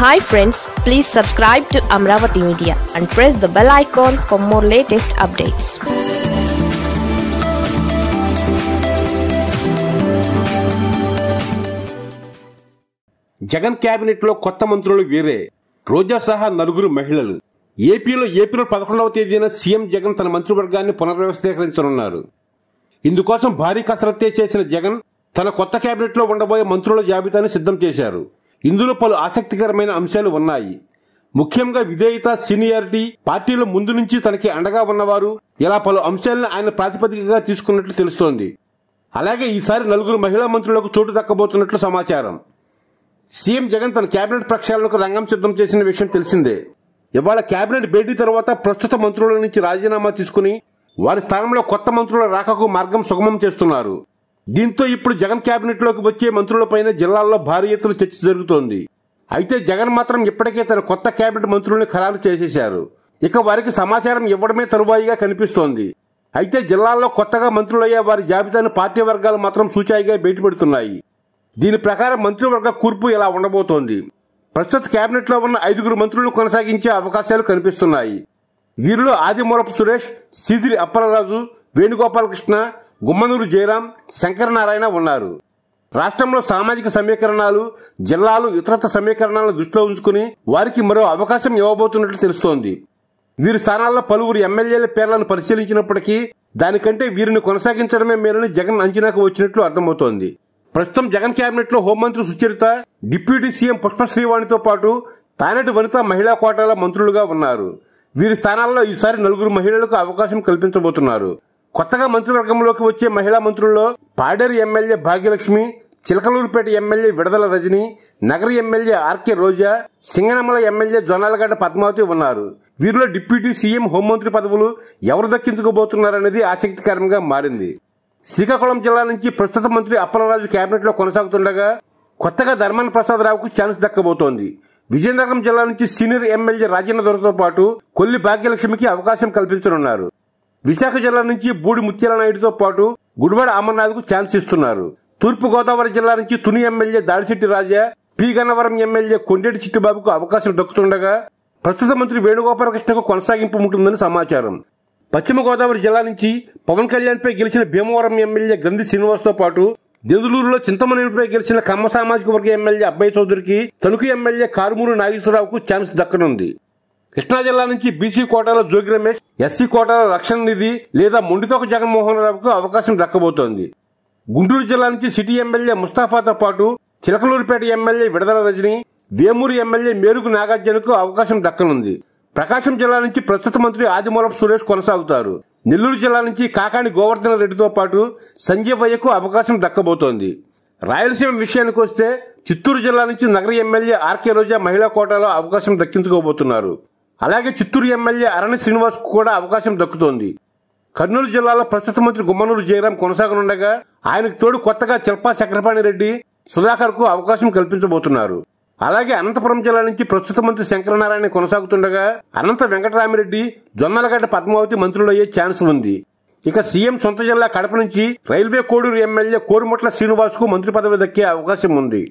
Hi friends please subscribe to Amaravati media and press the bell icon for more latest updates Jagan క్యాబినెట్లో లో కొత్త మంత్రులు వీరే రోజా సహా నలుగురు మహిళలు. ఏపీలో ఏప్రిల్ పదకొండవ తేదీన సీఎం జగన్ తన మంత్రివర్గాన్ని పునర్వ్యవస్థీకరించనున్నారు. ఇందుకోసం భారీ కసరత్తే చేసిన జగన్ తన కొత్త కేబినెట్లో ఉండబోయే మంత్రుల జాబితాను సిద్ధం చేశారు. ఇందులో పలు ఆసక్తికరమైన అంశాలు ఉన్నాయి. ముఖ్యంగా విధేయత సీనియారిటీ పార్టీలో ముందు నుంచి తనకి అండగా ఉన్నవారు ఇలా పలు అంశాలను ఆయన ప్రాతిపదికగా తీసుకున్నట్లు తెలుస్తోంది. అలాగే ఈసారి నలుగురు మహిళా మంత్రులకు చోటు దక్కబోతున్నట్లు సమాచారం. సీఎం జగన్ తన కేబినెట్ ప్రక్షాళనకు రంగం సిద్ధం చేసిన విషయం తెలిసిందే. ఇవాళ కేబినెట్ భేటీ తర్వాత ప్రస్తుత మంత్రుల నుంచి రాజీనామా తీసుకుని వారి స్థానంలో కొత్త మంత్రుల రాకకు మార్గం సుగమం చేస్తున్నారు. దీంతో ఇప్పుడు జగన్ కేబినెట్లోకి వచ్చే మంత్రులపైన జిల్లాల్లో భారీ ఎత్తున చర్చ జరుగుతోంది. అయితే జగన్ మాత్రం ఇప్పటికే తన కొత్త కేబినెట్ మంత్రుల్ని ఖరారు చేసేశారు. ఇక వారికి సమాచారం ఇవ్వడమే తరువాయిగా కనిపిస్తోంది. అయితే జిల్లాల్లో కొత్తగా మంత్రులయ్యే వారి జాబితాను పార్టీ వర్గాలు మాత్రం సూచాయిగా బయటపెడుతున్నాయి. దీని ప్రకారం మంత్రివర్గ కూర్పు ఇలా ఉండబోతోంది. ప్రస్తుత కేబినెట్లో ఉన్న ఐదుగురు మంత్రులను కొనసాగించే అవకాశాలు కనిపిస్తున్నాయి. వీరిలో ఆదిమూలపు సురేష్ సిదిరి అప్పలరాజు వేణుగోపాలకృష్ణ గుమ్మనూరు జయరాం శంకరనారాయణ ఉన్నారు. రాష్ట్రంలో సామాజిక సమీకరణాలు జిల్లాలు ఇతరత్ర సమీకరణాలను దృష్టిలో ఉంచుకుని వారికి మరో అవకాశం ఇవ్వబోతున్నట్లు తెలుస్తోంది. వీరి స్థానాల్లో పలువురు ఎమ్మెల్యేల పేర్లను పరిశీలించినప్పటికీ దానికంటే వీరిని కొనసాగించడమే మేలని జగన్ అంచనాకు వచ్చినట్లు అర్థమవుతోంది. ప్రస్తుతం జగన్ కేబినెట్లో హోంమంత్రి సుచరిత డిప్యూటీ సీఎం పుష్ప శ్రీవాణితో పాటు తానేటి వనిత మహిళా కోటాల మంత్రులుగా ఉన్నారు. వీరి స్థానాల్లో ఈసారి నలుగురు మహిళలకు అవకాశం కల్పించబోతున్నారు. కొత్తగా మంత్రివర్గంలోకి వచ్చే మహిళా మంత్రుల్లో పాడేరు ఎమ్మెల్యే భాగ్యలక్ష్మి చిలకలూరుపేట ఎమ్మెల్యే విడదల రజని నగర MLA RK Roja Singanamala MLA Jonnalagadda Padmavathi ఉన్నారు. వీరిలో డిప్యూటీ సీఎం హోంమంత్రి పదవులు ఎవరు దక్కించుకోబోతున్నారనేది ఆసక్తికరంగా మారింది. శ్రీకాకుళం జిల్లా నుంచి ప్రస్తుత మంత్రి అప్పలరాజు కేబినెట్లో కొనసాగుతుండగా కొత్తగా ధర్మాన ప్రసాద్ రావుకు ఛాన్స్ దక్కబోతోంది. విజయనగరం జిల్లా నుంచి సీనియర్ ఎమ్మెల్యే రాజేంద్ర దొరతో పాటు కొల్లి భాగ్యలక్ష్మికి అవకాశం కల్పించనున్నారు. విశాఖ జిల్లా నుంచి బూడి ముత్యాల నాయుడుతో పాటు గుడివాడ అమర్నాథ్కు ఛాన్స్ ఇస్తున్నారు. తూర్పు గోదావరి జిల్లా నుంచి Tuni MLA Dadisetti Raja P. Gannavaram MLA Kondeti చిట్టుబాబుకు అవకాశం దక్కుతుండగా ప్రస్తుత మంత్రి వేణుగోపాలకృష్ణకు కొనసాగింపు ఉంటుందని సమాచారం. పశ్చిమ గోదావరి జిల్లా నుంచి పవన్ కళ్యాణ్ పై గెలిచిన భీమవరం ఎమ్మెల్యే గ్రంథి శ్రీనివాస్తో పాటు దెందులూరులో చింతమనేనిపై గెలిచిన కమ్మ సామాజిక వర్గ ఎమ్మెల్యే అబ్బాయి చౌదరికి తణుకు ఎమ్మెల్యే కారుమూరు నాగేశ్వరరావుకు ఛాన్స్ దక్కనుంది. కృష్ణా జిల్లా నుంచి బీసీ కోటాలో జోగి రమేష్ ఎస్సీ కోటాల రక్షణ నిధి లేదా మొండితోక జగన్మోహన్ రావుకు అవకాశం దక్కబోతోంది. గుంటూరు జిల్లా నుంచి సిటీ ఎమ్మెల్యే ముస్తాఫాతో పాటు చిలకలూరుపేట ఎమ్మెల్యే విడదల రజని వేమూరు ఎమ్మెల్యే మేరుకు నాగార్జునకు అవకాశం దక్కనుంది. ప్రకాశం జిల్లా నుంచి ప్రస్తుత మంత్రి ఆదిమూలపు సురేష్ కొనసాగుతారు. నెల్లూరు జిల్లా నుంచి కాకాని గోవర్ధన రెడ్డితో పాటు సంజీవయ్యకు అవకాశం దక్కబోతోంది. రాయలసీమ విషయానికి వస్తే చిత్తూరు జిల్లా నుంచి నగర ఎమ్మెల్యే ఆర్కే రోజా మహిళా కోటాలో అవకాశం దక్కించుకోబోతున్నారు. అలాగే చిత్తూరు ఎమ్మెల్యే అరణ్య శ్రీనివాస్ కూడా అవకాశం దక్కుతోంది. కర్నూలు జిల్లాలో ప్రస్తుత మంత్రి గుమ్మనూరు జయరాం కొనసాగనుండగా ఆయనకు తోడు కొత్తగా శిల్పా చక్రపాణి రెడ్డి సుధాకర్కు అవకాశం కల్పించబోతున్నారు. అలాగే అనంతపురం జిల్లా నుంచి ప్రస్తుత మంత్రి శంకరనారాయణ కొనసాగుతుండగా అనంత వెంకటరామిరెడ్డి జొన్నలగడ్డ పద్మావతి మంత్రులయ్యే ఛాన్స్ ఉంది. ఇక సీఎం సొంత జిల్లా కడప నుంచి రైల్వే కోడూరు ఎమ్మెల్యే కోరుమట్ల శ్రీనివాస్కు మంత్రి పదవి దక్కే అవకాశం ఉంది.